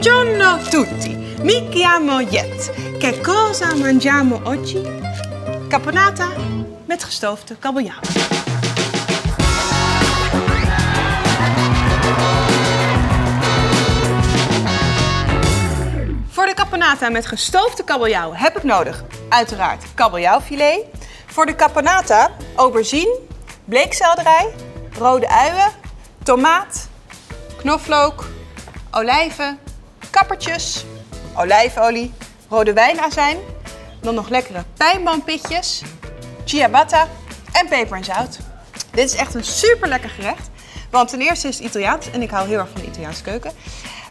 Buongiorno tutti, mi chiamo Jet. Che cosa mangiamo oggi? Caponata met gestoofde kabeljauw. Voor de caponata met gestoofde kabeljauw heb ik nodig uiteraard kabeljauwfilet. Voor de caponata aubergine, bleekselderij, rode uien, tomaat, knoflook, olijven, kappertjes, olijfolie, rode wijnazijn, dan nog lekkere pijnboompitjes, ciabatta en peper en zout. Dit is echt een super lekker gerecht. Want ten eerste is het Italiaans en ik hou heel erg van de Italiaanse keuken.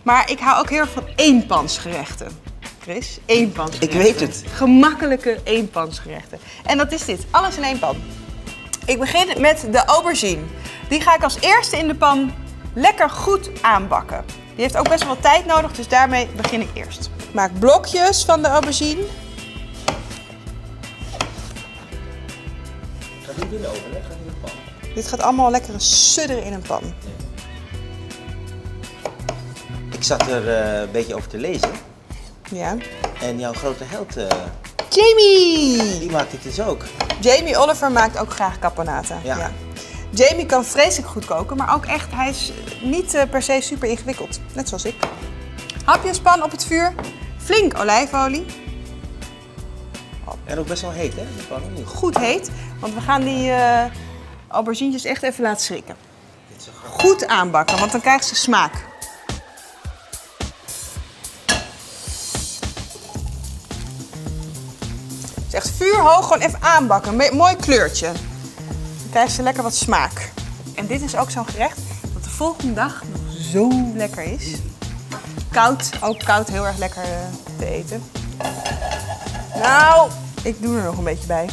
Maar ik hou ook heel erg van eenpansgerechten. Chris, eenpansgerechten. Ik weet het. Gemakkelijke eenpansgerechten. En dat is dit, alles in één pan. Ik begin met de aubergine. Die ga ik als eerste in de pan lekker goed aanbakken. Die heeft ook best wel wat tijd nodig, dus daarmee begin ik eerst. Ik maak blokjes van de aubergine. Gaat niet in de oven, hè? Gaat in de pan. Dit gaat allemaal lekker sudderen in een pan. Ik zat er eh, een beetje over te lezen. Ja. En jouw grote held, eh, Jamie! die maakt dit dus ook. Jamie Oliver maakt ook graag caponata. Ja. Jamie kan vreselijk goed koken, maar ook echt, hij is niet eh, per se super ingewikkeld. Net zoals ik. Hapjespan op het vuur, flink olijfolie, En ook best wel heet, hè? De pan, of niet? goed heet, want we gaan die eh aubergines echt even laten schrikken. Goed aanbakken, want dan krijgt ze smaak. Het is echt vuurhoog, gewoon even aanbakken. Mooi kleurtje. Krijgt ze lekker wat smaak. En dit is ook zo'n gerecht dat de volgende dag nog zo lekker is. Koud, ook koud heel erg lekker eh, te eten. Nou, ik doe er nog een beetje bij.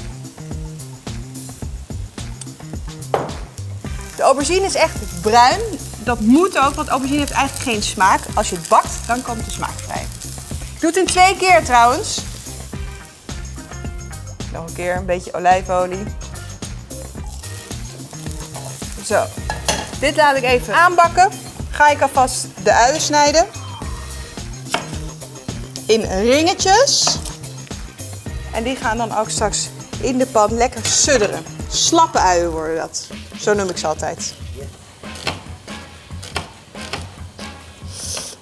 De aubergine is echt bruin. Dat moet ook, want aubergine heeft eigenlijk geen smaak. Als je het bakt, dan komt de smaak vrij. Ik doe het in twee keer trouwens. Nog een keer een beetje olijfolie. Zo. Dit laat ik even aanbakken. Ga ik alvast de uien snijden. In ringetjes. En die gaan dan ook straks in de pan lekker sudderen. Slappe uien worden dat. Zo noem ik ze altijd.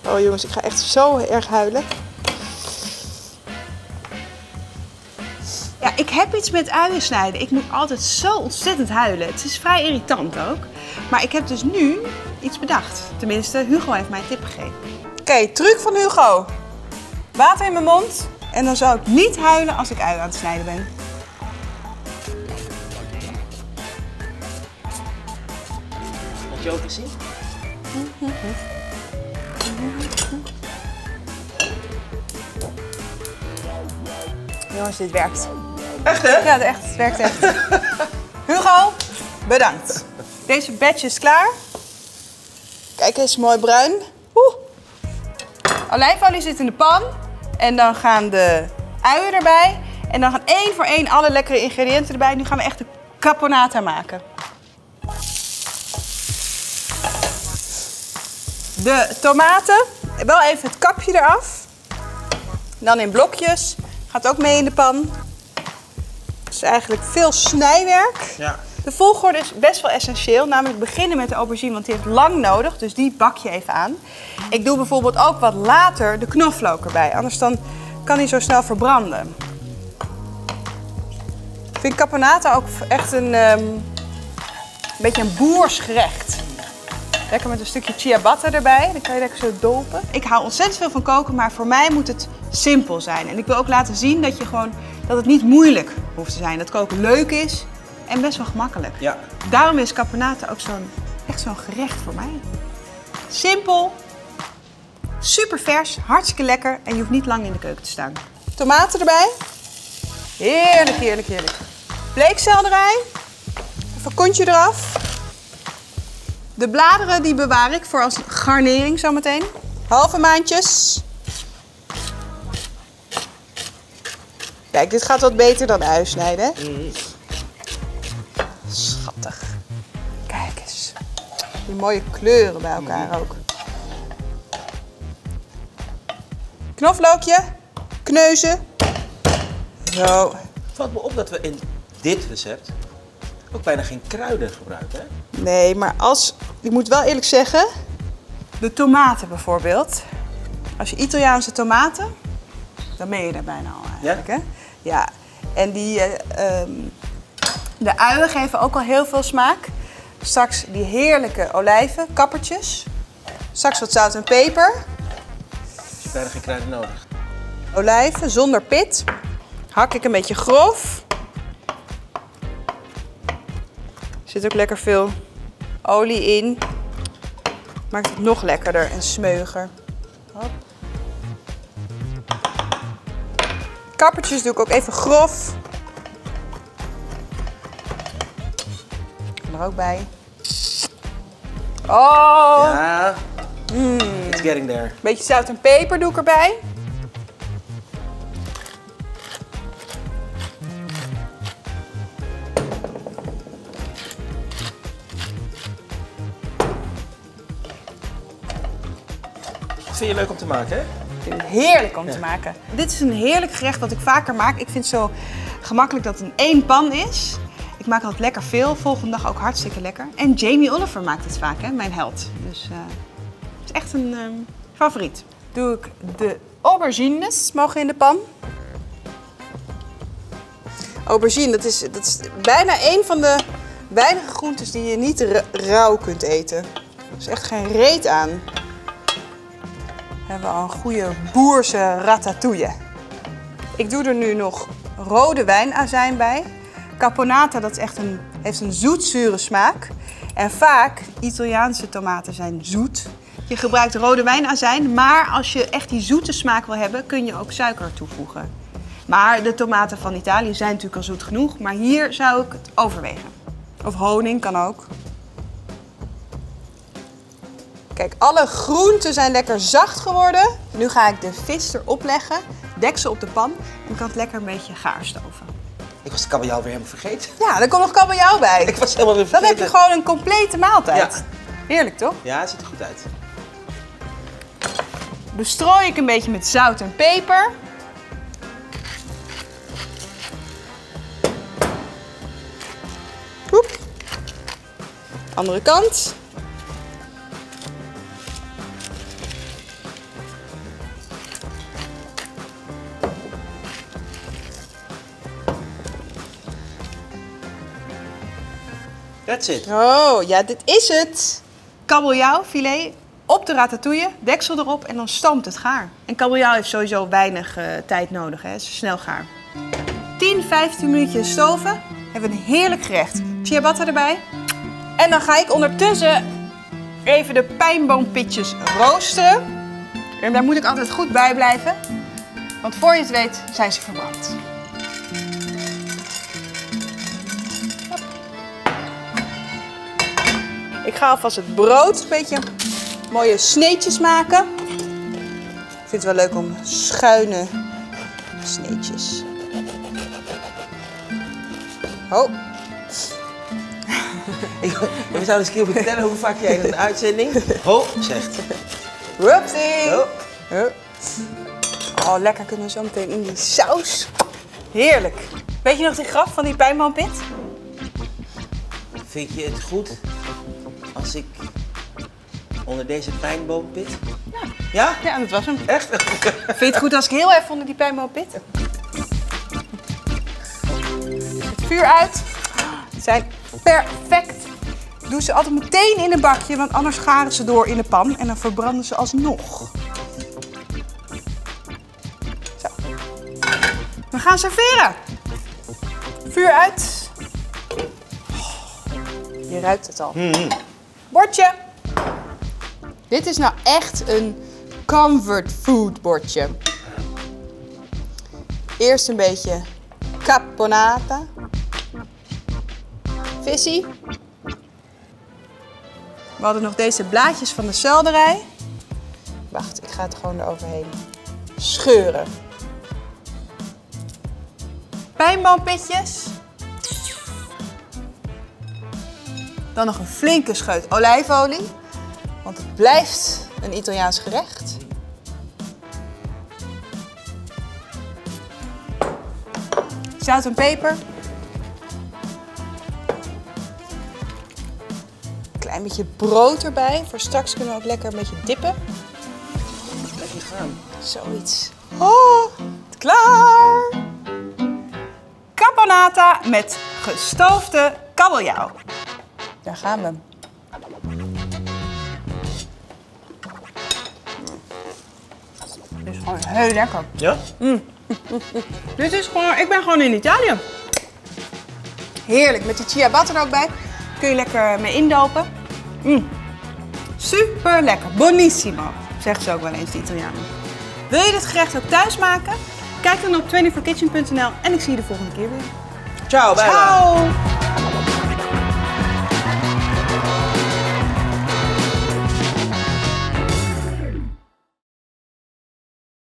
Oh jongens, ik ga echt zo erg huilen. Ik heb iets met uien snijden. Ik moet altijd zo ontzettend huilen. Het is vrij irritant ook. Maar ik heb dus nu iets bedacht. Tenminste, Hugo heeft mij een tip gegeven. Oké, truc van Hugo. Water in mijn mond. En dan zou ik niet huilen als ik uien aan het snijden ben. Moet je ook eens zien? Jongens, dit werkt. Echt hè? Ja, echt. Het werkt echt. Hugo, bedankt. Deze batch is klaar. Kijk eens, mooi bruin. Oeh. Olijfolie zit in de pan. En dan gaan de uien erbij. En dan gaan één voor één alle lekkere ingrediënten erbij. Nu gaan we echt de caponata maken. De tomaten, wel even het kapje eraf. Dan in blokjes. Gaat ook mee in de pan. Het is eigenlijk veel snijwerk. Ja. De volgorde is best wel essentieel. Namelijk beginnen met de aubergine, want die heeft lang nodig. Dus die bak je even aan. Ik doe bijvoorbeeld ook wat later de knoflook erbij. Anders dan kan hij zo snel verbranden. Ik vind caponata ook echt een, ehm, een beetje een boersgerecht. Lekker met een stukje ciabatta erbij. Dan kan je lekker zo dopen. Ik hou ontzettend veel van koken, maar voor mij moet het simpel zijn. En ik wil ook laten zien dat, je gewoon, dat het niet moeilijk hoeft te zijn. Dat koken leuk is en best wel gemakkelijk. Ja. Daarom is caponata ook zo'n, echt zo'n gerecht voor mij. Simpel, super vers, hartstikke lekker en je hoeft niet lang in de keuken te staan. Tomaten erbij. Heerlijk, heerlijk, heerlijk. Bleekselderij. Even kontje eraf. De bladeren die bewaar ik voor als garnering zometeen. Halve maandjes. Kijk, dit gaat wat beter dan uitsnijden. hè? Schattig. Kijk eens. Die mooie kleuren bij elkaar ook. Knoflookje, kneuzen. Zo. Het valt me op dat we in dit recept ook bijna geen kruiden gebruiken. Hè? Nee, maar als... Ik moet wel eerlijk zeggen... De tomaten bijvoorbeeld. Als je Italiaanse tomaten... Dan ben je er bijna al eigenlijk, hè? Ja. En die... ehm, de uien geven ook al heel veel smaak. Straks die heerlijke olijven, kappertjes. Straks wat zout en peper. Dus je bijna geen kruiden nodig. Olijven zonder pit. Hak ik een beetje grof. Er zit ook lekker veel olie in. Maakt het nog lekkerder en smeuiger. Hop. Kappertjes doe ik ook even grof. Kom er ook bij. Oh, Ja, it's getting there. beetje zout en peper doe ik erbij. Vind je leuk om te maken, hè? Heerlijk om te maken. Dit is een heerlijk gerecht wat ik vaker maak. Ik vind het zo gemakkelijk dat het in één pan is. Ik maak altijd lekker veel. Volgende dag ook hartstikke lekker. En Jamie Oliver maakt het vaak, hè? mijn held. Dus eh, het is echt een ehm, favoriet. Doe ik de aubergines mogen in de pan. Aubergine, dat is, dat is bijna een van de weinige groentes die je niet ra- rauw kunt eten. Er is echt geen reet aan hebben we al een goede boerse ratatouille. Ik doe er nu nog rode wijnazijn bij. Caponata dat een, heeft een zoetzure smaak. En vaak, Italiaanse tomaten zijn zoet. Je gebruikt rode wijnazijn, maar als je echt die zoete smaak wil hebben, kun je ook suiker toevoegen. Maar de tomaten van Italië zijn natuurlijk al zoet genoeg, maar hier zou ik het overwegen. Of honing kan ook. Kijk, alle groenten zijn lekker zacht geworden. Nu ga ik de vis erop leggen, deksel op de pan en dan kan het lekker een beetje gaar stoven. Ik was de kabeljauw weer helemaal vergeten. Ja, er komt nog kabeljauw bij. Ik was helemaal weer Dan vergeten. heb je gewoon een complete maaltijd. Ja. Heerlijk toch? Ja, het ziet er goed uit. Bestrooi ik een beetje met zout en peper. Oep. Andere kant. That's it. Oh, ja, dit is het. Kabeljauwfilet op de ratatouille, deksel erop en dan stoomt het gaar. En kabeljauw heeft sowieso weinig eh, tijd nodig, hè. Het is snel gaar. 10, 15 minuutjes stoven, hebben we een heerlijk gerecht. Ciabatta erbij. En dan ga ik ondertussen even de pijnboompitjes roosteren. En daar moet ik altijd goed bij blijven, want voor je het weet zijn ze verbrand. Ik ga alvast het brood een beetje mooie sneetjes maken. Ik vind het wel leuk om schuine sneetjes. Oh, Ik, we zouden eens een keer vertellen hoe vaak jij in een uitzending ho zegt. whoopsie. Ho. Oh. Oh, lekker kunnen we zo meteen in die saus. Heerlijk. Weet je nog die grap van die pijnboompit? Vind je het goed als ik onder deze pijnboom pit? Ja. Ja? Ja, dat was hem. Echt? Vind je het goed als ik heel even onder die pijnboom pit? Het vuur uit. Ze zijn perfect. Doe ze altijd meteen in een bakje, want anders garen ze door in de pan en dan verbranden ze alsnog. Zo. We gaan serveren. Vuur uit. Je ruikt het al. Bordje. Dit is nou echt een comfort food bordje. Eerst een beetje caponata. Visie. We hadden nog deze blaadjes van de selderij. Wacht, ik ga het gewoon eroverheen scheuren. Pijnboompitjes. Dan nog een flinke scheut olijfolie. Want het blijft een Italiaans gerecht. Zout en peper. Klein beetje brood erbij. Voor straks kunnen we ook lekker een beetje dippen. Lekker gaan. Zoiets. Oh, klaar! Caponata met gestoofde kabeljauw. Daar gaan we. Dit is gewoon heel lekker. Ja? Dit is gewoon, ik ben gewoon in Italië. Heerlijk, met die ciabatta er ook bij. Kun je lekker mee indopen. Mm. Super lekker, buonissimo, zeggen ze ook wel eens, de Italianen. Wil je dit gerecht ook thuis maken? Kijk dan op 24kitchen.nl en ik zie je de volgende keer weer. Ciao, bye. Ciao!